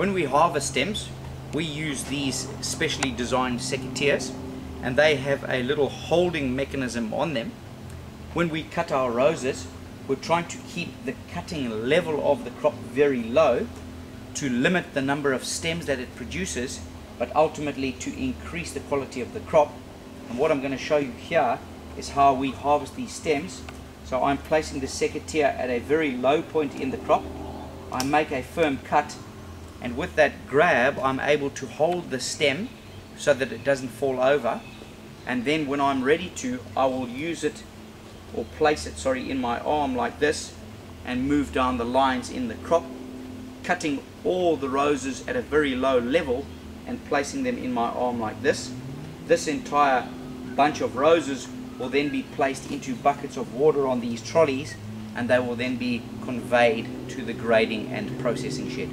When we harvest stems, we use these specially designed secateurs and they have a little holding mechanism on them. When we cut our roses, we're trying to keep the cutting level of the crop very low to limit the number of stems that it produces, but ultimately to increase the quality of the crop. And what I'm going to show you here is how we harvest these stems. So I'm placing the secateur at a very low point in the crop. I make a firm cut and with that grab I'm able to hold the stem so that it doesn't fall over and then when I'm ready to I will use it or place it sorry in my arm like this and move down the lines in the crop cutting all the roses at a very low level and placing them in my arm like this this entire bunch of roses will then be placed into buckets of water on these trolleys and they will then be conveyed to the grading and processing shed.